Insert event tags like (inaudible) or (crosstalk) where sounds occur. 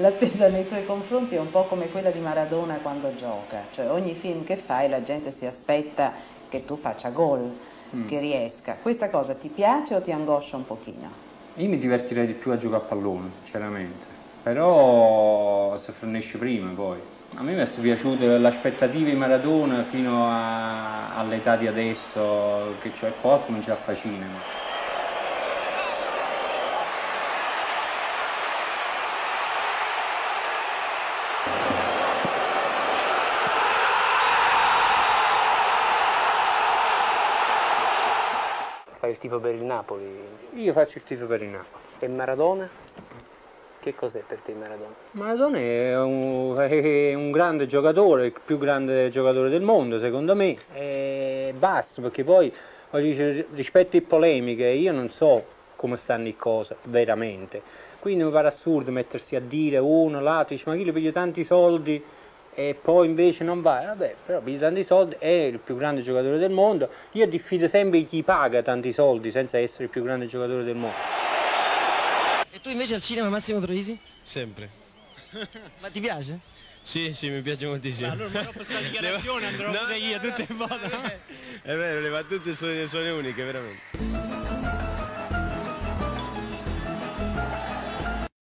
L'attesa nei tuoi confronti è un po' come quella di Maradona quando gioca, cioè ogni film che fai la gente si aspetta che tu faccia gol, mm. che riesca. Questa cosa ti piace o ti angoscia un pochino? Io mi divertirei di più a giocare a pallone, sinceramente, però se fornisce prima poi. A me mi è piaciuta l'aspettativa di Maradona fino all'età di adesso, che cioè poi comincia a fare cinema. Fai il tifo per il Napoli? Io faccio il tifo per il Napoli. E Maradona? Che cos'è per te Maradona? Maradona è un, è un, grande giocatore, il più grande giocatore del mondo secondo me, e basta perché poi rispetto alle polemiche io non so come stanno le cose veramente, quindi mi pare assurdo mettersi a dire uno, l'altro, dice ma chi gli piglia tanti soldi e poi invece non va, vabbè, però piglia tanti soldi, è il più grande giocatore del mondo, io diffido sempre chi paga tanti soldi senza essere il più grande giocatore del mondo. E tu invece al cinema Massimo Troisi? Sempre. (laughs) Ma ti piace? Sì, sì, mi piace moltissimo. allora, ma dopo questa dichiarazione andrò no, io tutte in moda. È vero, le battute sono, sono uniche, veramente.